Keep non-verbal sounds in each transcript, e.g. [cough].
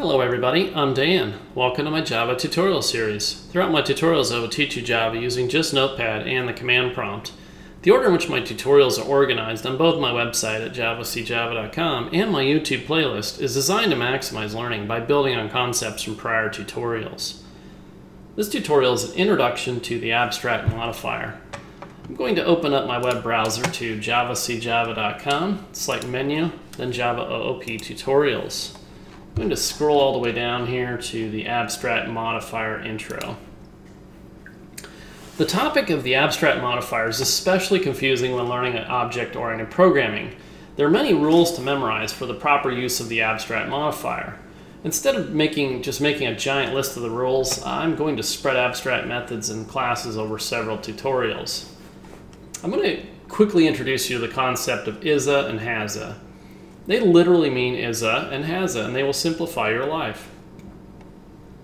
Hello everybody, I'm Dan. Welcome to my Java tutorial series. Throughout my tutorials I will teach you Java using just Notepad and the command prompt. The order in which my tutorials are organized on both my website at javacjava.com and my YouTube playlist is designed to maximize learning by building on concepts from prior tutorials. This tutorial is an introduction to the abstract modifier. I'm going to open up my web browser to javacjava.com, select menu, then Java OOP tutorials. I'm going to scroll all the way down here to the abstract modifier intro. The topic of the abstract modifier is especially confusing when learning object-oriented programming. There are many rules to memorize for the proper use of the abstract modifier. Instead of making just making a giant list of the rules, I'm going to spread abstract methods and classes over several tutorials. I'm going to quickly introduce you to the concept of ISA and HASA. They literally mean ISA and HASA, and they will simplify your life.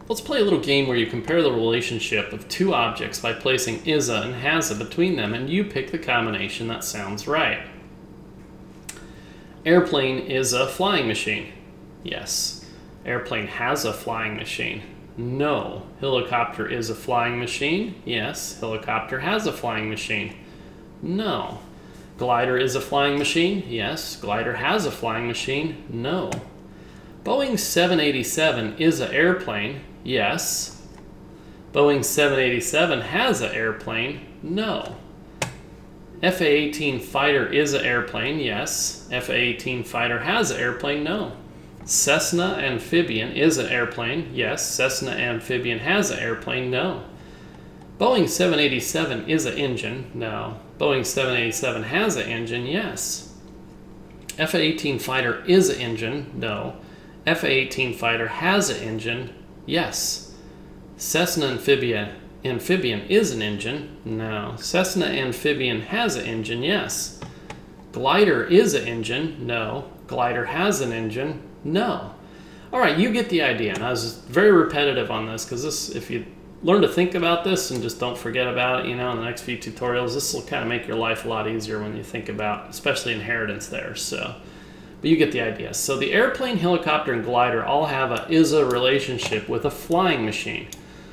Let's play a little game where you compare the relationship of two objects by placing ISA and HASA between them, and you pick the combination that sounds right. Airplane is a flying machine. Yes. Airplane has a flying machine. No. Helicopter is a flying machine. Yes. Helicopter has a flying machine. No. Glider is a flying machine? Yes. Glider has a flying machine? No. Boeing 787 is an airplane? Yes. Boeing 787 has an airplane? No. FA-18 fighter is an airplane? Yes. FA-18 fighter has an airplane? No. Cessna amphibian is an airplane? Yes. Cessna amphibian has an airplane? No. Boeing 787 is an engine? No. Boeing 787 has an engine? Yes. FA-18 fighter is an engine? No. FA-18 fighter has an engine? Yes. Cessna amphibian amphibian is an engine? No. Cessna amphibian has an engine? Yes. Glider is an engine? No. Glider has an engine? No. All right, you get the idea. And I was very repetitive on this because this, if you learn to think about this and just don't forget about it, you know, in the next few tutorials, this will kind of make your life a lot easier when you think about, especially inheritance there. So, but you get the idea. So the airplane, helicopter, and glider all have a ISA relationship with a flying machine.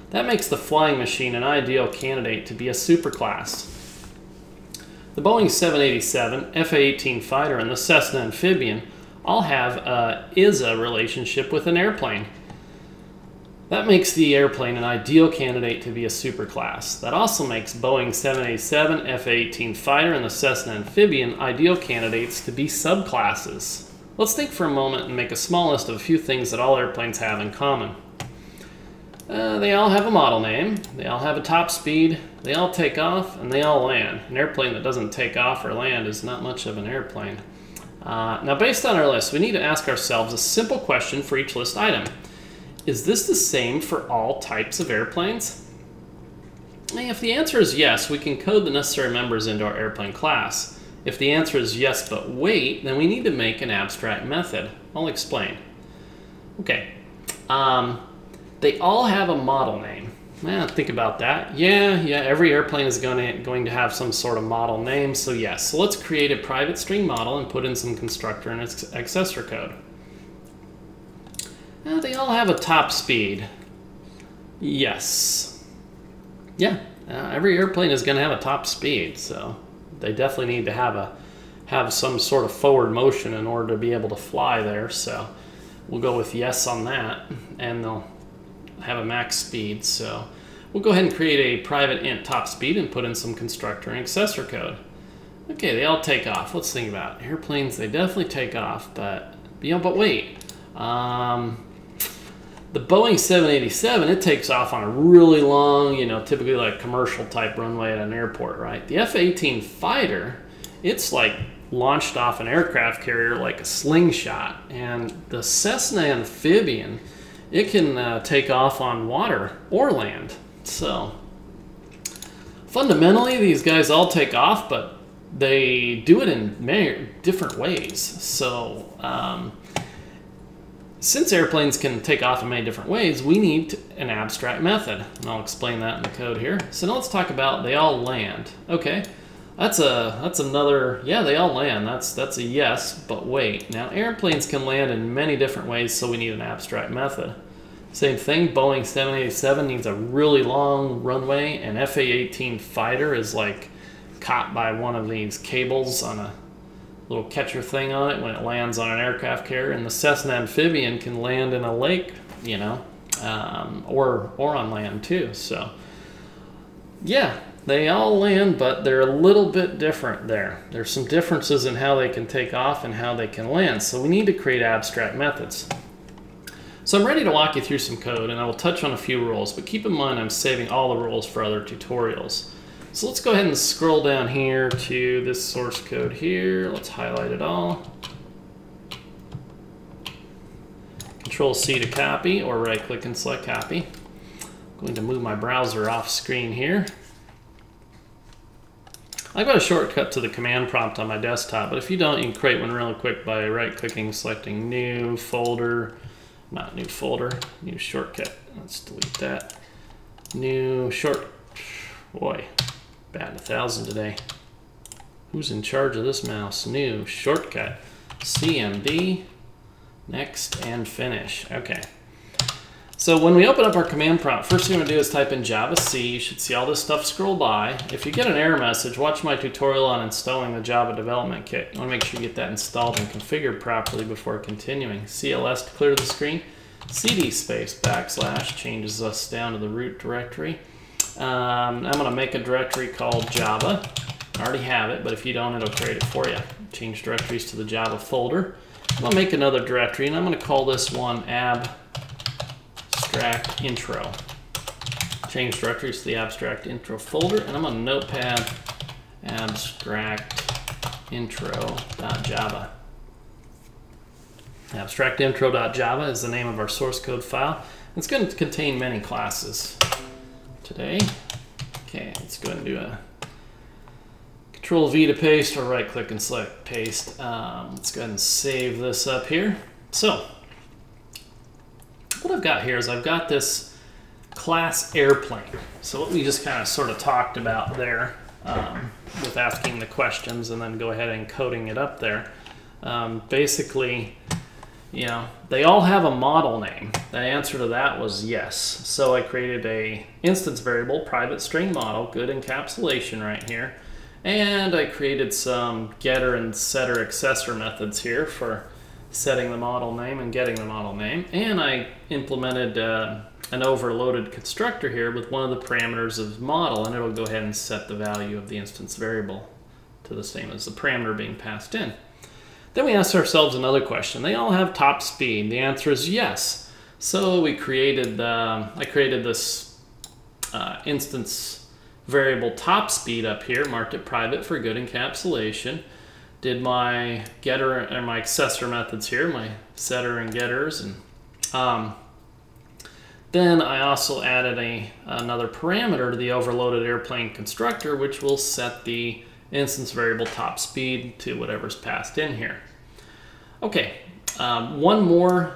That makes the flying machine an ideal candidate to be a superclass. The Boeing 787, F-A-18 fighter, and the Cessna amphibian all have a ISA relationship with an airplane. That makes the airplane an ideal candidate to be a superclass. That also makes Boeing 787, F-18 fighter, and the Cessna amphibian ideal candidates to be subclasses. Let's think for a moment and make a small list of a few things that all airplanes have in common. Uh, they all have a model name, they all have a top speed, they all take off, and they all land. An airplane that doesn't take off or land is not much of an airplane. Uh, now based on our list, we need to ask ourselves a simple question for each list item. Is this the same for all types of airplanes? If the answer is yes, we can code the necessary members into our airplane class. If the answer is yes, but wait, then we need to make an abstract method. I'll explain. Okay. Um, they all have a model name. Yeah, think about that. Yeah, yeah, every airplane is to, going to have some sort of model name, so yes. So let's create a private string model and put in some constructor and accessor code. They all have a top speed. Yes. Yeah, uh, every airplane is going to have a top speed, so they definitely need to have a have some sort of forward motion in order to be able to fly there. So we'll go with yes on that, and they'll have a max speed. So we'll go ahead and create a private int top speed and put in some constructor and accessor code. Okay, they all take off. Let's think about it. airplanes. They definitely take off, but you know, but wait. Um, the Boeing 787, it takes off on a really long, you know, typically like commercial type runway at an airport, right? The F-18 fighter, it's like launched off an aircraft carrier like a slingshot. And the Cessna amphibian, it can uh, take off on water or land. So fundamentally, these guys all take off, but they do it in many different ways. So um, since airplanes can take off in many different ways, we need an abstract method. And I'll explain that in the code here. So now let's talk about they all land. Okay, That's a that's another yeah they all land that's that's a yes but wait now airplanes can land in many different ways so we need an abstract method same thing Boeing 787 needs a really long runway and FA-18 fighter is like caught by one of these cables on a little catcher thing on it when it lands on an aircraft carrier and the Cessna amphibian can land in a lake you know um, or or on land too so yeah they all land, but they're a little bit different there. There's some differences in how they can take off and how they can land, so we need to create abstract methods. So I'm ready to walk you through some code, and I will touch on a few rules, but keep in mind I'm saving all the rules for other tutorials. So let's go ahead and scroll down here to this source code here. Let's highlight it all. Control C to copy, or right click and select copy. I'm going to move my browser off screen here. I've got a shortcut to the command prompt on my desktop, but if you don't, you can create one really quick by right-clicking, selecting New Folder, not New Folder, New Shortcut. Let's delete that. New Short, boy, batting a thousand today. Who's in charge of this mouse? New Shortcut, CMD, next, and finish. Okay. So when we open up our command prompt, first thing we're gonna do is type in javac. You should see all this stuff scroll by. If you get an error message, watch my tutorial on installing the Java Development Kit. You wanna make sure you get that installed and configured properly before continuing. CLS to clear the screen. CD space backslash changes us down to the root directory. Um, I'm gonna make a directory called Java. I already have it, but if you don't, it'll create it for you. Change directories to the Java folder. I'm gonna make another directory, and I'm gonna call this one ab abstract intro. Change directories to the abstract intro folder, and I'm on notepad abstract intro.java. Abstract intro.java is the name of our source code file. It's going to contain many classes today. Okay, let's go ahead and do a Control V to paste or right click and select paste. Um, let's go ahead and save this up here. So what I've got here is I've got this class airplane. So what we just kind of sort of talked about there um, with asking the questions and then go ahead and coding it up there. Um, basically, you know, they all have a model name. The answer to that was yes. So I created a instance variable, private string model, good encapsulation right here. And I created some getter and setter accessor methods here for setting the model name and getting the model name. And I implemented uh, an overloaded constructor here with one of the parameters of model, and it'll go ahead and set the value of the instance variable to the same as the parameter being passed in. Then we asked ourselves another question. They all have top speed. The answer is yes. So we created, uh, I created this uh, instance variable top speed up here, marked it private for good encapsulation did my getter and my accessor methods here, my setter and getters, and um, then I also added a another parameter to the overloaded airplane constructor, which will set the instance variable top speed to whatever's passed in here. Okay, um, one more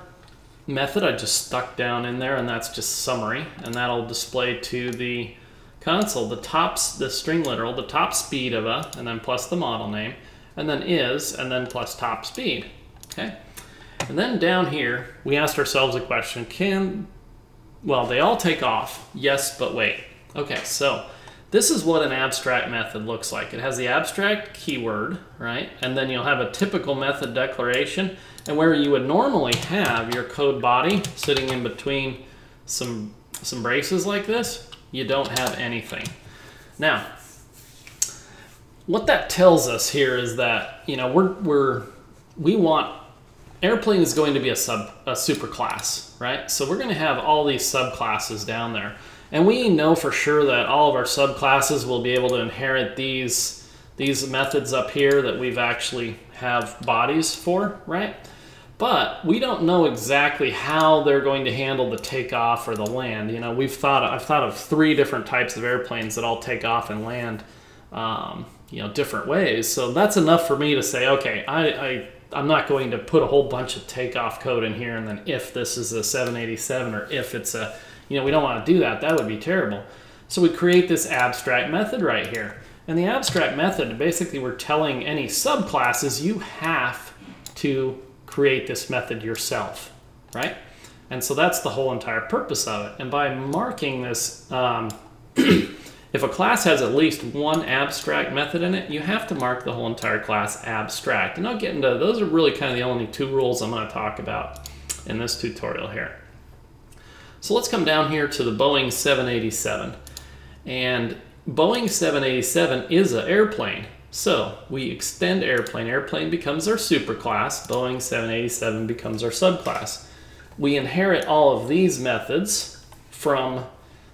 method I just stuck down in there, and that's just summary, and that'll display to the console the tops, the string literal, the top speed of a, and then plus the model name, and then is, and then plus top speed, okay? And then down here, we asked ourselves a question, can, well, they all take off, yes, but wait. Okay, so this is what an abstract method looks like. It has the abstract keyword, right? And then you'll have a typical method declaration, and where you would normally have your code body sitting in between some, some braces like this, you don't have anything. Now, what that tells us here is that you know we're we're we want airplane is going to be a sub a super class right so we're going to have all these subclasses down there and we know for sure that all of our subclasses will be able to inherit these these methods up here that we've actually have bodies for right but we don't know exactly how they're going to handle the takeoff or the land you know we've thought i've thought of three different types of airplanes that all take off and land um, you know different ways. So that's enough for me to say, okay, I, I I'm not going to put a whole bunch of takeoff code in here and then if this is a 787 or if it's a, you know, we don't want to do that. That would be terrible. So we create this abstract method right here. And the abstract method, basically we're telling any subclasses you have to create this method yourself, right? And so that's the whole entire purpose of it. And by marking this, um, [clears throat] if a class has at least one abstract method in it, you have to mark the whole entire class abstract. And I'll get into, those are really kind of the only two rules I'm gonna talk about in this tutorial here. So let's come down here to the Boeing 787. And Boeing 787 is an airplane. So we extend airplane. Airplane becomes our superclass. Boeing 787 becomes our subclass. We inherit all of these methods from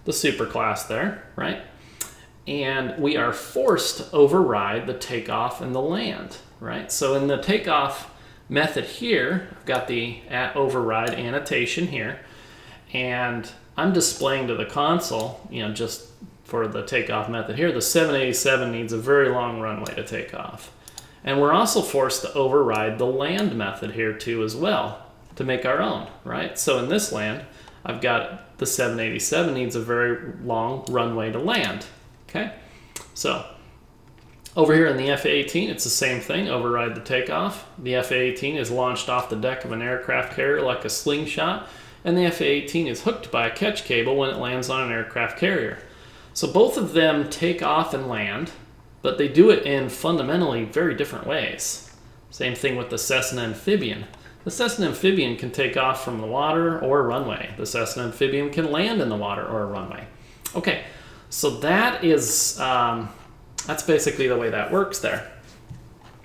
the superclass there, right? And we are forced to override the takeoff and the land, right? So in the takeoff method here, I've got the at override annotation here, and I'm displaying to the console, you know, just for the takeoff method here, the 787 needs a very long runway to take off. And we're also forced to override the land method here too as well to make our own, right? So in this land, I've got the 787 needs a very long runway to land, okay? So over here in the F-18, it's the same thing, override the takeoff. The F-18 is launched off the deck of an aircraft carrier like a slingshot, and the FA-18 is hooked by a catch cable when it lands on an aircraft carrier. So both of them take off and land, but they do it in fundamentally very different ways. Same thing with the Cessna amphibian. The Cessna amphibian can take off from the water or runway. The Cessna amphibian can land in the water or a runway. Okay, so that is, um, that's basically the way that works there.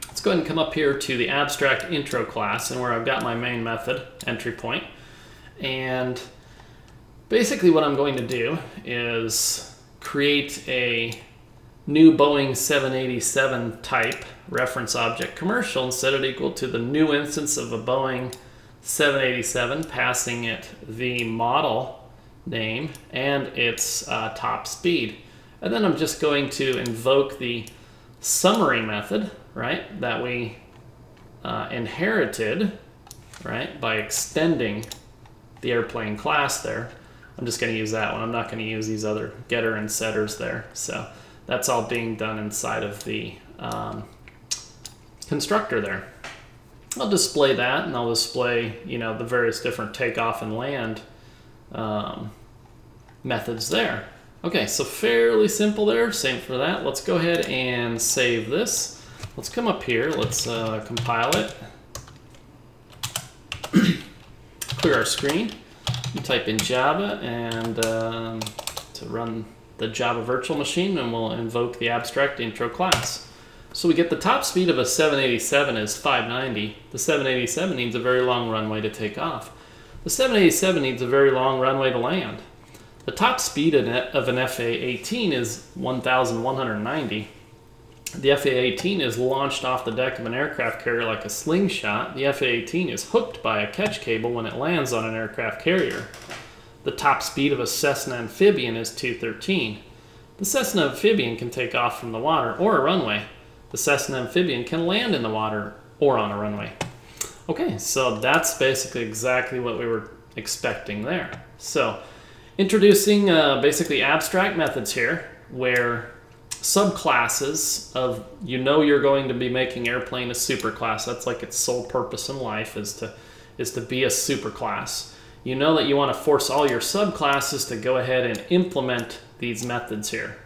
Let's go ahead and come up here to the abstract intro class and where I've got my main method entry point. And basically what I'm going to do is create a new Boeing 787 type reference object commercial and set it equal to the new instance of a Boeing 787, passing it the model name and its uh, top speed. And then I'm just going to invoke the summary method, right, that we uh, inherited, right, by extending the airplane class there. I'm just going to use that one. I'm not going to use these other getter and setters there. So that's all being done inside of the um, constructor there. I'll display that and I'll display, you know, the various different takeoff and land um, methods there. Okay, so fairly simple there. Same for that. Let's go ahead and save this. Let's come up here. Let's uh, compile it. [clears throat] Clear our screen. Type in Java and um, to run the Java virtual machine and we'll invoke the abstract intro class. So we get the top speed of a 787 is 590. The 787 needs a very long runway to take off. The 787 needs a very long runway to land. The top speed of an FA-18 is 1,190. The FA-18 is launched off the deck of an aircraft carrier like a slingshot. The FA-18 is hooked by a catch cable when it lands on an aircraft carrier. The top speed of a Cessna amphibian is 213. The Cessna amphibian can take off from the water or a runway. The Cessna amphibian can land in the water or on a runway. Okay, so that's basically exactly what we were expecting there. So, introducing uh, basically abstract methods here where subclasses of you know you're going to be making airplane a superclass. That's like its sole purpose in life is to is to be a superclass. You know that you want to force all your subclasses to go ahead and implement these methods here.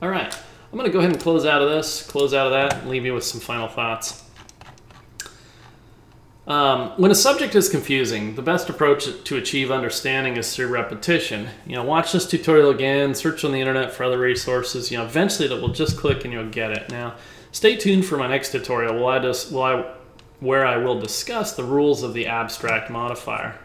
All right, I'm going to go ahead and close out of this, close out of that, and leave you with some final thoughts. Um, when a subject is confusing, the best approach to achieve understanding is through repetition. You know, watch this tutorial again, search on the internet for other resources. You know, eventually that will just click and you'll get it. Now, stay tuned for my next tutorial where I, where I will discuss the rules of the abstract modifier.